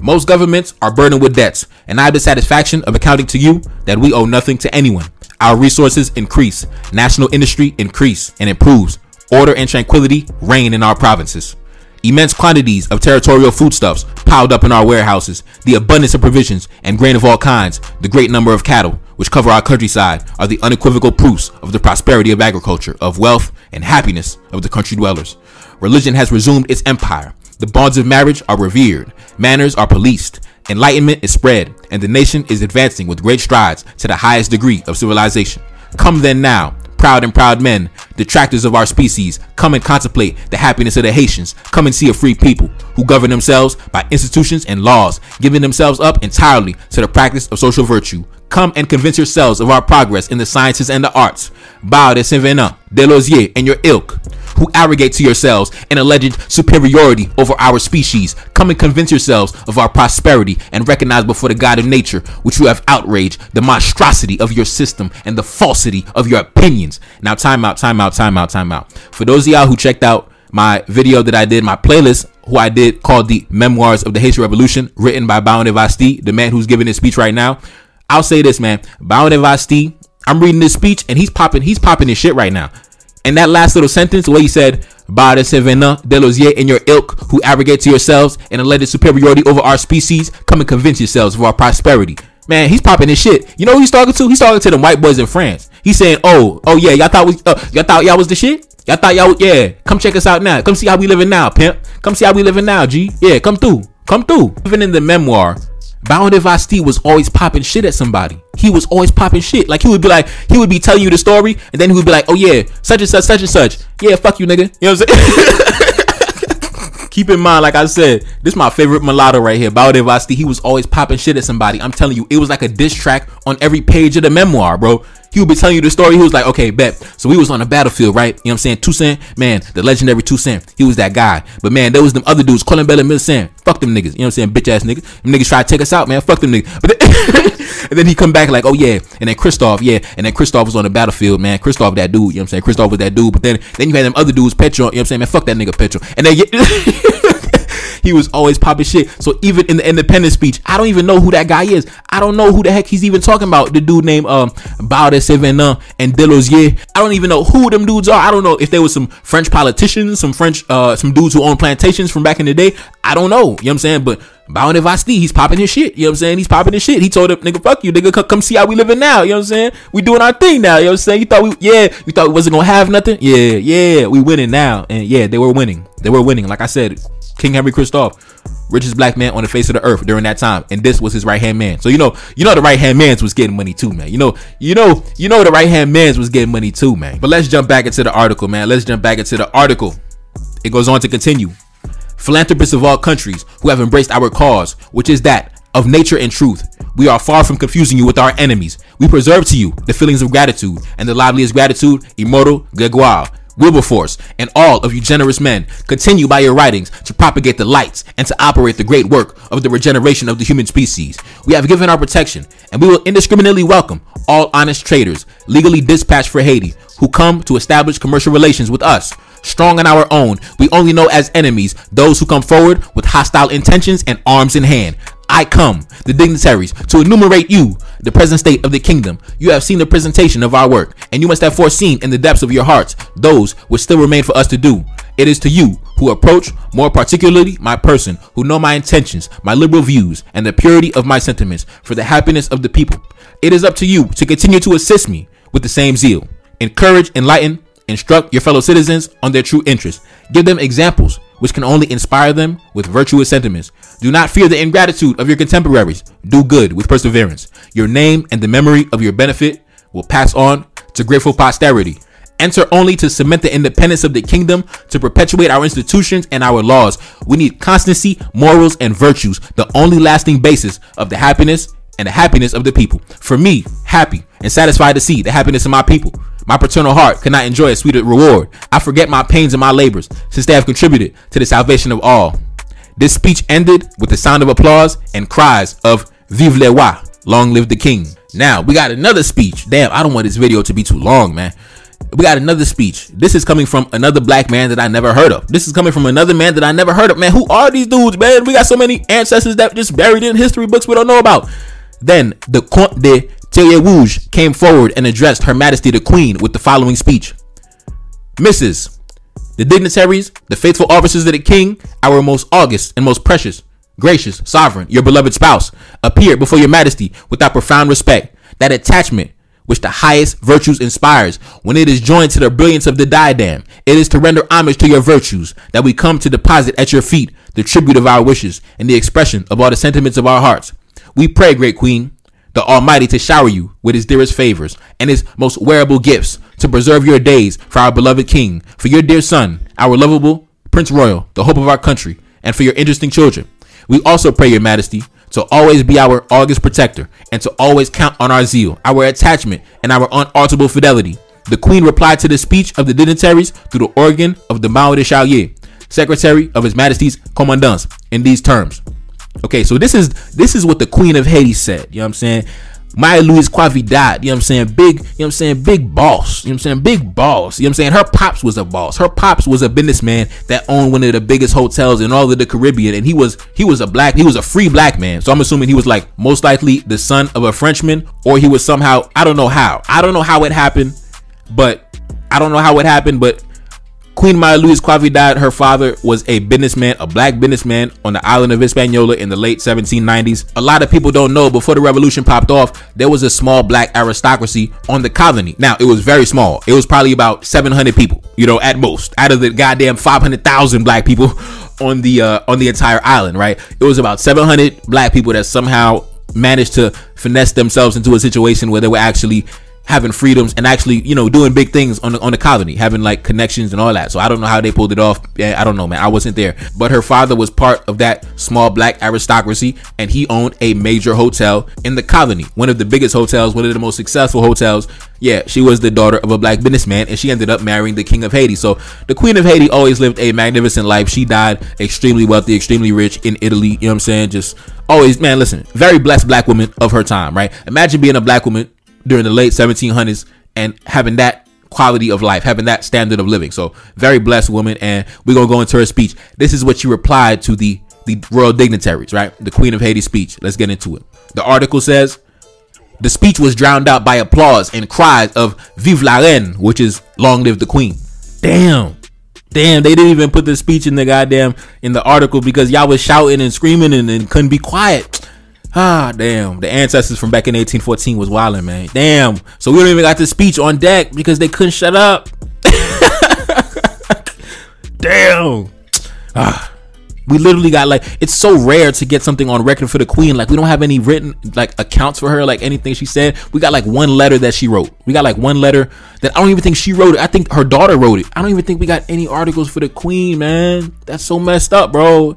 Most governments are burdened with debts, and I have the satisfaction of accounting to you that we owe nothing to anyone. Our resources increase, national industry increase and improves, order and tranquility reign in our provinces. Immense quantities of territorial foodstuffs piled up in our warehouses, the abundance of provisions and grain of all kinds, the great number of cattle which cover our countryside are the unequivocal proofs of the prosperity of agriculture, of wealth and happiness of the country dwellers. Religion has resumed its empire. The bonds of marriage are revered, manners are policed, enlightenment is spread, and the nation is advancing with great strides to the highest degree of civilization. Come then now, proud and proud men, detractors of our species, come and contemplate the happiness of the Haitians. Come and see a free people who govern themselves by institutions and laws, giving themselves up entirely to the practice of social virtue. Come and convince yourselves of our progress in the sciences and the arts. Bow de Saint-Venant, Delosier, and your ilk who arrogate to yourselves an alleged superiority over our species. Come and convince yourselves of our prosperity and recognize before the God of nature, which you have outraged, the monstrosity of your system and the falsity of your opinions. Now, time out, time out, time out, time out. For those of y'all who checked out my video that I did, my playlist, who I did called The Memoirs of the Haitian Revolution, written by Baon Vastey, the man who's giving this speech right now. I'll say this, man. Baon Vastey, I'm reading this speech and he's popping, he's popping his shit right now. And that last little sentence where he said, Bada Sevena, Delosier, and your ilk who abrogate to yourselves and alleged superiority over our species, come and convince yourselves of our prosperity. Man, he's popping his shit. You know who he's talking to? He's talking to them white boys in France. He's saying, "Oh, oh yeah, y'all thought we, uh, y'all thought y'all was the shit. Y'all thought y'all, yeah. Come check us out now. Come see how we living now, pimp. Come see how we living now, G. Yeah, come through, come through." Even in the memoir, Vastey was always popping shit at somebody. He was always popping shit. Like he would be like, he would be telling you the story, and then he would be like, "Oh yeah, such and such, such and such. Yeah, fuck you, nigga." You know what I'm saying? Keep in mind, like I said, this is my favorite mulatto right here, Vastey. He was always popping shit at somebody. I'm telling you, it was like a diss track on every page of the memoir, bro. He would be telling you the story. He was like, okay, bet. So we was on the battlefield, right? You know what I'm saying? Toussaint, man, the legendary Toussaint. He was that guy. But man, there was them other dudes, Colin Bell and Millicent. Fuck them niggas. You know what I'm saying? Bitch ass niggas. Them niggas try to take us out, man. Fuck them niggas. But then, and then he come back like, oh yeah. And then Christophe, yeah. And then Christophe was on the battlefield, man. Christophe, that dude. You know what I'm saying? Christophe was that dude. But then, then you had them other dudes, Petro. You know what I'm saying? Man, fuck that nigga Petro. And then, he was always popping shit. So even in the independent speech, I don't even know who that guy is. I don't know who the heck he's even talking about. The dude named um Baudet Sevenin and Delosier. I don't even know who them dudes are. I don't know if they were some French politicians, some French uh some dudes who own plantations from back in the day. I don't know. You know what I'm saying? But Baron Vastey, he's popping his shit. You know what I'm saying? He's popping his shit. He told him, nigga, fuck you, nigga, come, come see how we living now. You know what I'm saying? We doing our thing now. You know what I'm saying? You thought we, yeah, you thought we wasn't gonna have nothing? Yeah, yeah, we winning now. And yeah, they were winning. They were winning. Like I said, King Henry Christophe, richest black man on the face of the earth during that time, and this was his right hand man. So you know, you know the right hand man's was getting money too, man. You know, you know, you know the right hand man's was getting money too, man. But let's jump back into the article, man. Let's jump back into the article. It goes on to continue. Philanthropists of all countries who have embraced our cause, which is that of nature and truth. We are far from confusing you with our enemies. We preserve to you the feelings of gratitude and the liveliest gratitude, immortal Gregoire Wilberforce, and all of you generous men, continue by your writings to propagate the lights and to operate the great work of the regeneration of the human species. We have given our protection, and we will indiscriminately welcome all honest traders, legally dispatched for Haiti, who come to establish commercial relations with us. Strong on our own, we only know as enemies those who come forward with hostile intentions and arms in hand. I come, the dignitaries, to enumerate you, the present state of the kingdom. You have seen the presentation of our work, and you must have foreseen in the depths of your hearts those which still remain for us to do. It is to you who approach, more particularly my person, who know my intentions, my liberal views, and the purity of my sentiments for the happiness of the people. It is up to you to continue to assist me with the same zeal. Encourage, enlighten, instruct your fellow citizens on their true interests. Give them examples which can only inspire them with virtuous sentiments. Do not fear the ingratitude of your contemporaries. Do good with perseverance. Your name and the memory of your benefit will pass on to grateful posterity. Enter only to cement the independence of the kingdom, to perpetuate our institutions and our laws. We need constancy, morals, and virtues, the only lasting basis of the happiness and the happiness of the people. For me, happy and satisfied to see the happiness of my people. My paternal heart cannot enjoy a sweeter reward. I forget my pains and my labors, since they have contributed to the salvation of all. This speech ended with the sound of applause and cries of Vive le roi, long live the king. Now, we got another speech. Damn, I don't want this video to be too long, man. We got another speech. This is coming from another black man that I never heard of. This is coming from another man that I never heard of. Man, who are these dudes, man? We got so many ancestors that just buried in history books we don't know about. Then the Comte de Terre-Rouge came forward and addressed Her Majesty the Queen with the following speech Mrs. The dignitaries, the faithful officers of the King, our most august and most precious, gracious, sovereign, your beloved spouse, appeared before your Majesty with that profound respect, that attachment which the highest virtues inspires when it is joined to the brilliance of the diadem. It is to render homage to your virtues that we come to deposit at your feet the tribute of our wishes and the expression of all the sentiments of our hearts. We pray, great queen, the Almighty to shower you with his dearest favors and his most wearable gifts, to preserve your days for our beloved king, for your dear son, our lovable Prince Royal, the hope of our country, and for your interesting children. We also pray, Your Majesty, to always be our august protector and to always count on our zeal, our attachment, and our unalterable fidelity. The Queen replied to the speech of the dignitaries through the organ of the Mao de Chalier, Secretary of His Majesty's Commandants, in these terms. Okay, so this is this is what the Queen of Haiti said. You know what I'm saying? Maya Louise Coidavid, you know what I'm saying? Big, you know what I'm saying? Big boss. You know what I'm saying? Big boss. You know what I'm saying? Her pops was a boss. Her pops was a businessman that owned one of the biggest hotels in all of the Caribbean. And he was he was a black, he was a free black man. So I'm assuming he was like most likely the son of a Frenchman, or he was somehow, I don't know how. I don't know how it happened, but I don't know how it happened, but Queen Maya Louise Coidavid, her father was a businessman, a black businessman on the island of Hispaniola in the late 1790s. A lot of people don't know before the revolution popped off, there was a small black aristocracy on the colony. Now, it was very small. It was probably about 700 people, you know, at most, out of the goddamn 500,000 black people on the uh, on the entire island, right? It was about 700 black people that somehow managed to finesse themselves into a situation where they were actually having freedoms and actually, you know, doing big things on the on the colony, having like connections and all that. So I don't know how they pulled it off. I don't know, man. I wasn't there. But her father was part of that small black aristocracy, and he owned a major hotel in the colony, one of the biggest hotels, one of the most successful hotels. Yeah, she was the daughter of a black businessman, and she ended up marrying the king of Haiti. So the queen of Haiti always lived a magnificent life. She died extremely wealthy, extremely rich in Italy. You know what I'm saying? Just always, man. Listen, very blessed black woman of her time, right? Imagine being a black woman during the late 1700s and having that quality of life, having that standard of living. So very blessed woman. And we're gonna go into her speech. This is what she replied to the the royal dignitaries, right? The Queen of Haiti speech. Let's get into it. The article says the speech was drowned out by applause and cries of "Vive la reine," which is "Long live the Queen." Damn. Damn, they didn't even put the speech in the goddamn in the article because y'all was shouting and screaming and, and couldn't be quiet. Ah, damn. The ancestors from back in 1814 was wilding, man. Damn. So we don't even got the speech on deck because they couldn't shut up. damn. Ah. We literally got like it's so rare to get something on record for the queen. Like we don't have any written like accounts for her, like anything she said. We got like one letter that she wrote. We got like one letter that I don't even think she wrote it. I think her daughter wrote it. I don't even think we got any articles for the queen, man. That's so messed up, bro.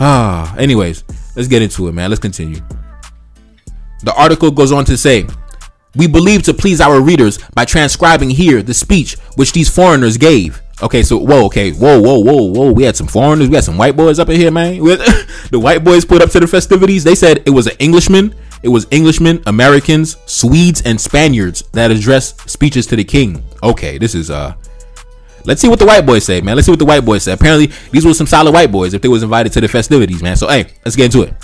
Ah, anyways, let's get into it, man. Let's continue. The article goes on to say, we believe to please our readers by transcribing here the speech which these foreigners gave. Okay, so whoa, okay, whoa, whoa, whoa, whoa. We had some foreigners, we had some white boys up in here, man. the white boys put up to the festivities. They said it was an Englishman, it was Englishmen, Americans, Swedes, and Spaniards that addressed speeches to the king. Okay, this is uh Let's see what the white boys say, man. Let's see what the white boys say. Apparently, these were some solid white boys if they was invited to the festivities, man. So, hey, let's get into it.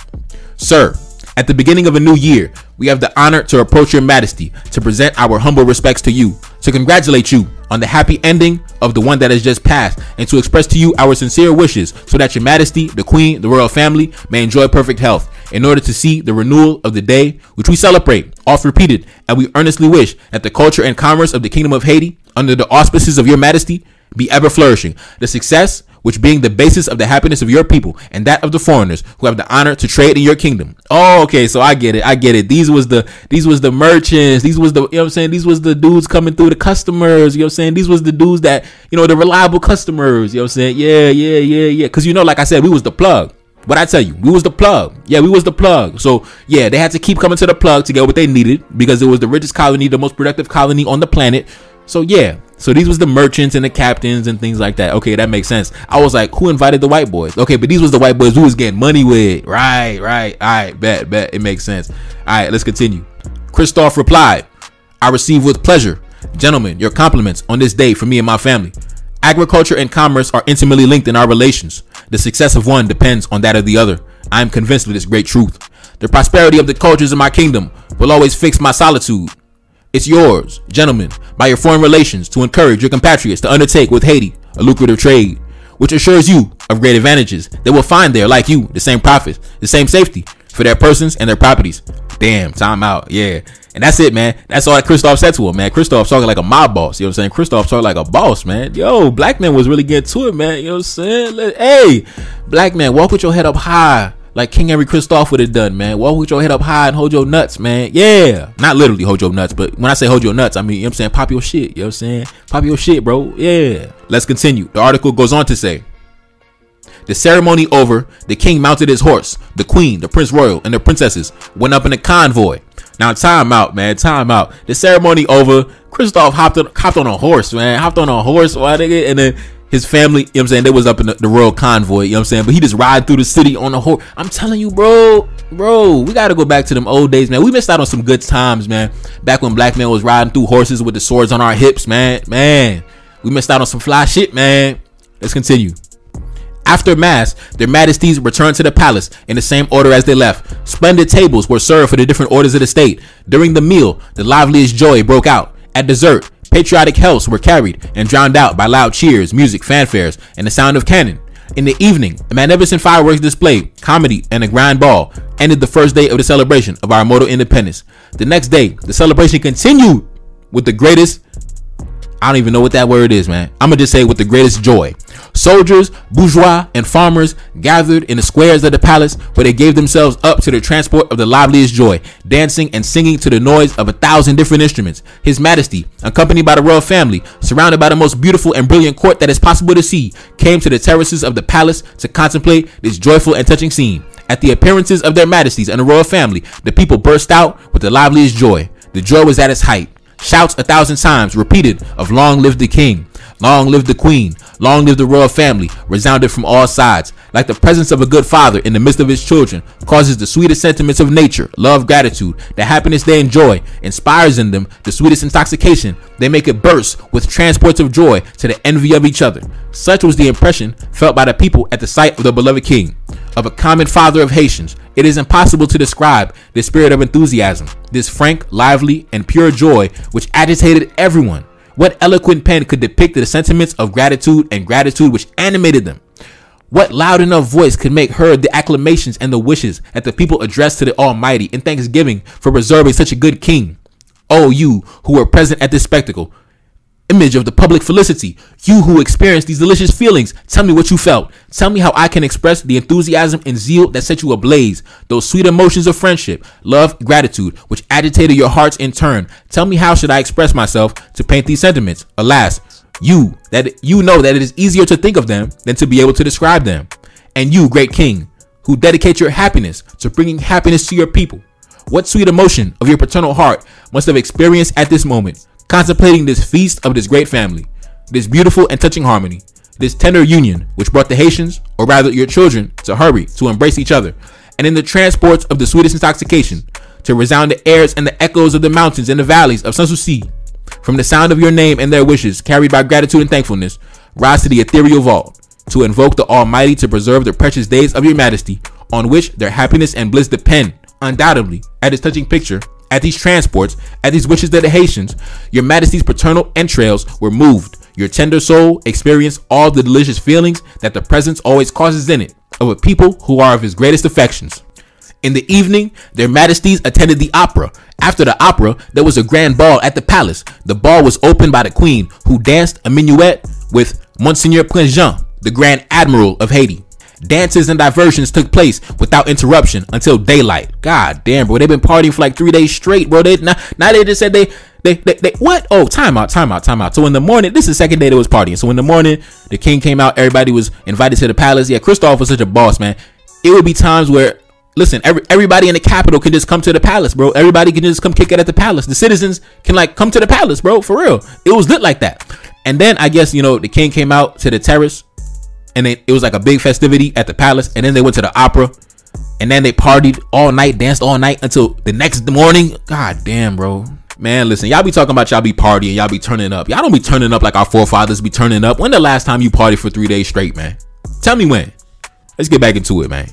Sir, at the beginning of a new year, we have the honor to approach your majesty to present our humble respects to you, to congratulate you on the happy ending of the one that has just passed, and to express to you our sincere wishes so that your majesty, the queen, the royal family may enjoy perfect health in order to see the renewal of the day which we celebrate, oft repeated, and we earnestly wish that the culture and commerce of the kingdom of Haiti under the auspices of your majesty be ever flourishing. The success which being the basis of the happiness of your people and that of the foreigners who have the honor to trade in your kingdom. Oh, okay, so I get it. I get it. These was the these was the merchants. These was the you know what I'm saying? These was the dudes coming through the customers, you know what I'm saying? These was the dudes that, you know, the reliable customers, you know what I'm saying? Yeah, yeah, yeah, yeah. Cuz you know like I said, we was the plug. What I tell you, we was the plug. Yeah, we was the plug. So yeah, they had to keep coming to the plug to get what they needed because it was the richest colony, the most productive colony on the planet. So yeah, so these was the merchants and the captains and things like that. Okay, that makes sense. I was like, who invited the white boys? Okay, but these was the white boys who was getting money with. Right, right. All right, bet, bet. It makes sense. All right, let's continue. Christophe replied, I receive with pleasure, gentlemen, your compliments on this day for me and my family. Agriculture and commerce are intimately linked in our relations. The success of one depends on that of the other. I am convinced of this great truth. The prosperity of the cultures in my kingdom will always fix my solitude it's yours, gentlemen, by your foreign relations to encourage your compatriots to undertake with Haiti a lucrative trade, which assures you of great advantages. They will find there, like you, the same profits, the same safety for their persons and their properties. Damn, time out. Yeah. And that's it, man. That's all that Christophe said to him, man. Christophe talking like a mob boss. You know what I'm saying? Christophe talking like a boss, man. Yo, black man was really getting to it, man. You know what I'm saying? Hey, black man, walk with your head up high like King Henry Christophe would have done, man. Well, hold your head up high and hold your nuts, man. Yeah. Not literally hold your nuts, but when I say hold your nuts, I mean, you know I'm saying? Pop your shit. You know what I'm saying? Pop your shit, bro. Yeah. Let's continue. The article goes on to say the ceremony over, the king mounted his horse. The queen, the prince royal, and the princesses went up in a convoy. Now, time out, man. Time out. The ceremony over. Christophe hopped on, hopped on a horse, man. Hopped on a horse, why nigga? And then his family, you know what I'm saying, they was up in the, the, royal convoy, you know what I'm saying? But he just ride through the city on a horse. I'm telling you, bro, bro, we gotta go back to them old days, man. We missed out on some good times, man. Back when black men was riding through horses with the swords on our hips, man. Man, we missed out on some fly shit, man. Let's continue. After Mass, their majesties returned to the palace in the same order as they left. Splendid tables were served for the different orders of the state. During the meal, the liveliest joy broke out. At dessert, patriotic healths were carried and drowned out by loud cheers, music, fanfares, and the sound of cannon. In the evening, a magnificent fireworks display, comedy, and a grand ball ended the first day of the celebration of our immortal independence. The next day, the celebration continued with the greatest I don't even know what that word is, man. I'm gonna just say with the greatest joy. Soldiers, bourgeois, and farmers gathered in the squares of the palace where they gave themselves up to the transport of the liveliest joy, dancing and singing to the noise of a thousand different instruments. His Majesty, accompanied by the royal family, surrounded by the most beautiful and brilliant court that is possible to see, came to the terraces of the palace to contemplate this joyful and touching scene. At the appearances of their majesties and the royal family, the people burst out with the liveliest joy. The joy was at its height. Shouts a thousand times repeated of long live the king, long live the queen, long live the royal family resounded from all sides. Like the presence of a good father in the midst of his children causes the sweetest sentiments of nature, love, gratitude, the happiness they enjoy, inspires in them the sweetest intoxication. They make it burst with transports of joy to the envy of each other. Such was the impression felt by the people at the sight of the beloved king, of a common father of Haitians, it is impossible to describe the spirit of enthusiasm, this frank, lively, and pure joy which agitated everyone. What eloquent pen could depict the sentiments of gratitude and gratitude which animated them? What loud enough voice could make heard the acclamations and the wishes that the people addressed to the Almighty in thanksgiving for preserving such a good king? Oh, you who were present at this spectacle, image of the public felicity. You who experienced these delicious feelings, tell me what you felt. Tell me how I can express the enthusiasm and zeal that set you ablaze. Those sweet emotions of friendship, love, gratitude, which agitated your hearts in turn. Tell me how should I express myself to paint these sentiments? Alas, you that you know that it is easier to think of them than to be able to describe them. And you, great king, who dedicate your happiness to bringing happiness to your people. What sweet emotion of your paternal heart must have experienced at this moment contemplating this feast of this great family, this beautiful and touching harmony, this tender union which brought the Haitians, or rather your children, to hurry to embrace each other, and in the transports of the sweetest intoxication, to resound the airs and the echoes of the mountains and the valleys of Sanssouci, from the sound of your name and their wishes, carried by gratitude and thankfulness, rise to the ethereal vault, to invoke the Almighty to preserve the precious days of your majesty, on which their happiness and bliss depend, undoubtedly, at his touching picture at these transports, at these wishes of the Haitians, your majesty's paternal entrails were moved. Your tender soul experienced all the delicious feelings that the presence always causes in it of a people who are of his greatest affections. In the evening, their majesties attended the opera. After the opera, there was a grand ball at the palace. The ball was opened by the queen, who danced a minuet with Monseigneur Prince the Grand Admiral of Haiti. Dances and diversions took place without interruption until daylight. God damn, bro. They've been partying for like three days straight, bro. They now, now they just said they, they, they, they what? Oh, time out, time out, time out. So in the morning, this is the second day they was partying. So in the morning, the king came out, everybody was invited to the palace. Yeah, Christophe was such a boss, man. It would be times where listen, every, everybody in the capital can just come to the palace, bro. Everybody can just come kick it at the palace. The citizens can like come to the palace, bro, for real. It was lit like that. And then I guess, you know, the king came out to the terrace and it, it was like a big festivity at the palace and then they went to the opera and then they partied all night danced all night until the next morning. God damn bro. Man listen y'all be talking about y'all be partying y'all be turning up. Y'all don't be turning up like our forefathers be turning up. When the last time you party for three days straight man? Tell me when. Let's get back into it man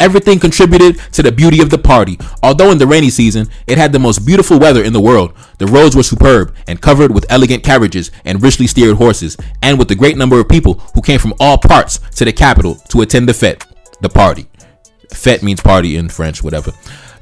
Everything contributed to the beauty of the party. Although in the rainy season, it had the most beautiful weather in the world. The roads were superb and covered with elegant carriages and richly steered horses, and with a great number of people who came from all parts to the capital to attend the fete, the party. Fete means party in French, whatever.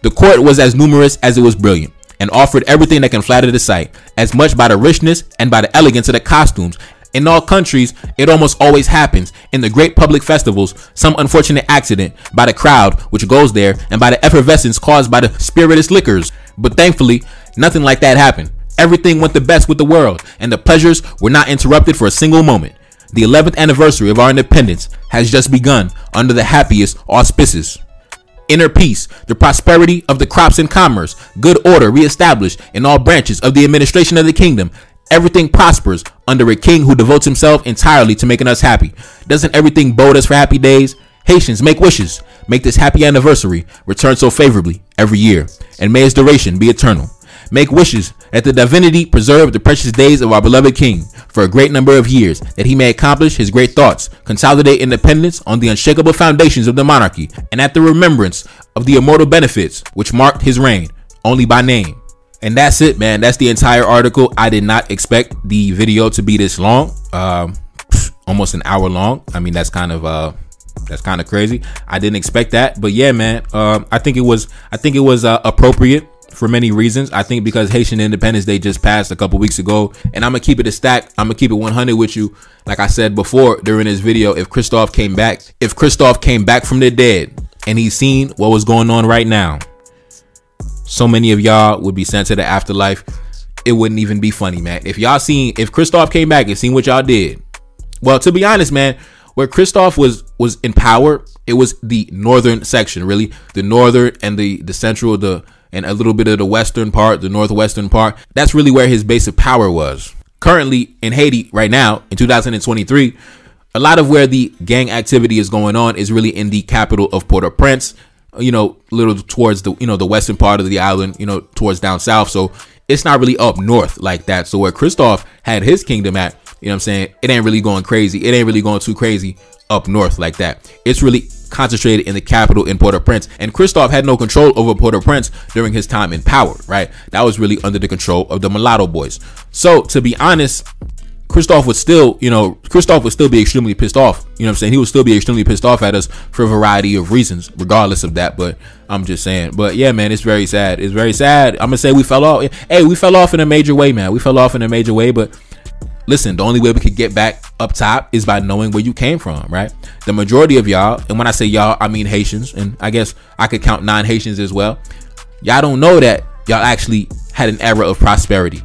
The court was as numerous as it was brilliant and offered everything that can flatter the sight, as much by the richness and by the elegance of the costumes In all countries, it almost always happens in the great public festivals, some unfortunate accident by the crowd which goes there and by the effervescence caused by the spirituous liquors. But thankfully, nothing like that happened. Everything went the best with the world, and the pleasures were not interrupted for a single moment. The 11th anniversary of our independence has just begun under the happiest auspices. Inner peace, the prosperity of the crops and commerce, good order reestablished in all branches of the administration of the kingdom, Everything prospers under a king who devotes himself entirely to making us happy. Doesn't everything bode us for happy days? Haitians, make wishes. Make this happy anniversary return so favorably every year, and may its duration be eternal. Make wishes that the divinity preserve the precious days of our beloved king for a great number of years, that he may accomplish his great thoughts, consolidate independence on the unshakable foundations of the monarchy, and at the remembrance of the immortal benefits which marked his reign, only by name. And that's it, man. That's the entire article. I did not expect the video to be this long. Um, almost an hour long. I mean, that's kind of uh that's kind of crazy. I didn't expect that, but yeah, man. Um, I think it was I think it was uh, appropriate for many reasons. I think because Haitian Independence Day just passed a couple weeks ago, and I'm gonna keep it a stack. I'm gonna keep it 100 with you. Like I said before during this video, if Christophe came back, if Christophe came back from the dead and he's seen what was going on right now, so many of y'all would be sent to the afterlife. It wouldn't even be funny, man. If y'all seen, if Christophe came back and seen what y'all did, well, to be honest, man, where Christophe was was in power, it was the northern section, really, the northern and the the central, the and a little bit of the western part, the northwestern part. That's really where his base of power was. Currently in Haiti, right now in 2023, a lot of where the gang activity is going on is really in the capital of Port-au-Prince you know, little towards the you know the western part of the island, you know, towards down south. So it's not really up north like that. So where Christophe had his kingdom at, you know what I'm saying? It ain't really going crazy. It ain't really going too crazy up north like that. It's really concentrated in the capital in Port-au-Prince. And Christophe had no control over Port-au-Prince during his time in power, right? That was really under the control of the mulatto boys. So to be honest, Christophe would still, you know, Christophe would still be extremely pissed off. You know what I'm saying? He would still be extremely pissed off at us for a variety of reasons, regardless of that. But I'm just saying. But yeah, man, it's very sad. It's very sad. I'm gonna say we fell off. Hey, we fell off in a major way, man. We fell off in a major way. But listen, the only way we could get back up top is by knowing where you came from, right? The majority of y'all, and when I say y'all, I mean Haitians, and I guess I could count non-Haitians as well. Y'all don't know that y'all actually had an era of prosperity,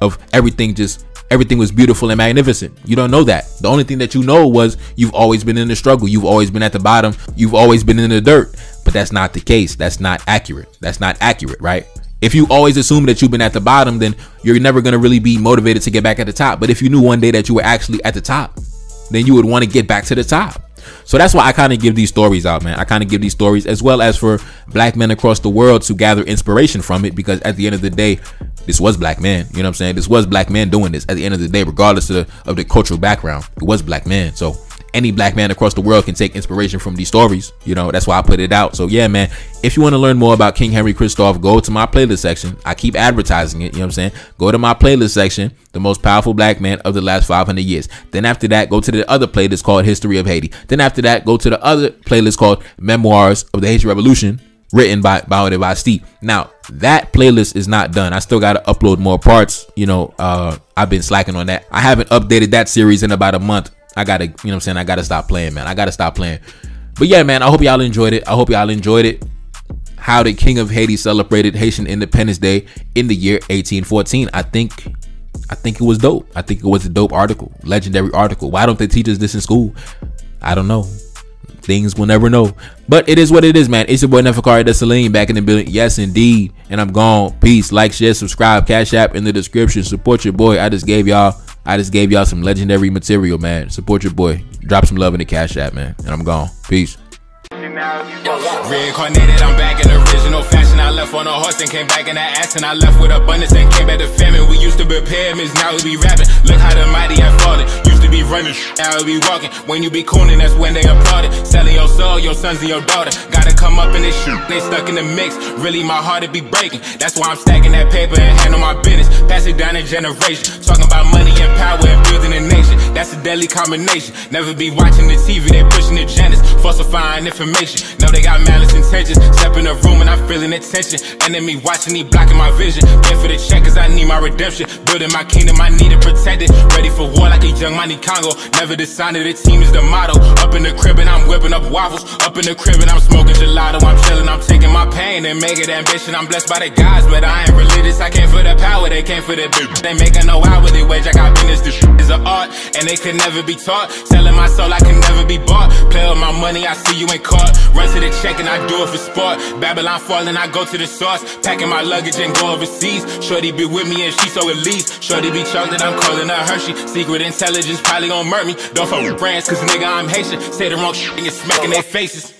of everything just everything was beautiful and magnificent. You don't know that. The only thing that you know was you've always been in the struggle. You've always been at the bottom. You've always been in the dirt. But that's not the case. That's not accurate. That's not accurate, right? If you always assume that you've been at the bottom, then you're never going to really be motivated to get back at the top. But if you knew one day that you were actually at the top, then you would want to get back to the top. So that's why I kind of give these stories out, man. I kind of give these stories as well as for black men across the world to gather inspiration from it because at the end of the day, this was black men. You know what I'm saying? This was black men doing this at the end of the day, regardless of the, of the cultural background. It was black men. So any black man across the world can take inspiration from these stories. You know, that's why I put it out. So yeah, man, if you want to learn more about King Henry Christophe, go to my playlist section. I keep advertising it, you know what I'm saying? Go to my playlist section, the most powerful black man of the last 500 years. Then after that, go to the other playlist called History of Haiti. Then after that, go to the other playlist called Memoirs of the Haitian Revolution written by by by Steve. Now that playlist is not done. I still gotta upload more parts. You know, uh, I've been slacking on that. I haven't updated that series in about a month. I gotta, you know what I'm saying? I gotta stop playing, man. I gotta stop playing. But yeah, man, I hope y'all enjoyed it. I hope y'all enjoyed it. How the King of Haiti celebrated Haitian Independence Day in the year 1814. I think I think it was dope. I think it was a dope article, legendary article. Why don't they teach us this in school? I don't know. Things we'll never know. But it is what it is, man. It's your boy Neferkare Dessalines back in the building. Yes, indeed. And I'm gone. Peace. Like, share, subscribe. Cash app in the description. Support your boy. I just gave y'all I just gave y'all some legendary material, man. Support your boy. Drop some love in the cash app, man. And I'm gone. Peace. Reincarnated, I'm back in original fashion. I left on a horse and came back in that ass, and I left with abundance and came back to famine. We used to be pyramids, now we be rapping. Look how the mighty have fallen. Used to be running, now we be walking. When you be cooning, that's when they applauded. Selling your soul, your sons and your daughter. Gotta come up in this shit, they stuck in the mix. Really, my heart it be breaking. That's why I'm stacking that paper and handle my business. Pass it down in generation. Talking about money and power and building a nation. That's a deadly combination. Never be watching the TV, they pushing agendas, falsifying information. Know they got malice intentions. Step in the room and I'm feeling the tension. Enemy watching, he blocking my vision. Pay for the check cause I need my redemption. Building my kingdom, I need to protect it. Ready for war like a Young Money Congo. Never decided the team is the motto. Up in the crib and I'm whipping up waffles. Up in the crib and I'm smoking gelato. I'm chilling, I'm taking my pain and make it ambition. I'm blessed by the gods, but I ain't religious. I came for the power, they came for the bitch. They making no hourly wage. I got business. This is an art, and they could never be taught. Selling my soul, I can never be bought. Play with my money, I see you ain't caught. Run to the check and I do it for sport. Babylon falling, I go to the source. Packing my luggage and go overseas. Shorty be with me and she so elite. Shorty be chocolate, I'm calling her Hershey. Secret intelligence probably gon' murk me. Don't fuck with brands, cause nigga, I'm Haitian. Say the wrong shit and get smacking their faces.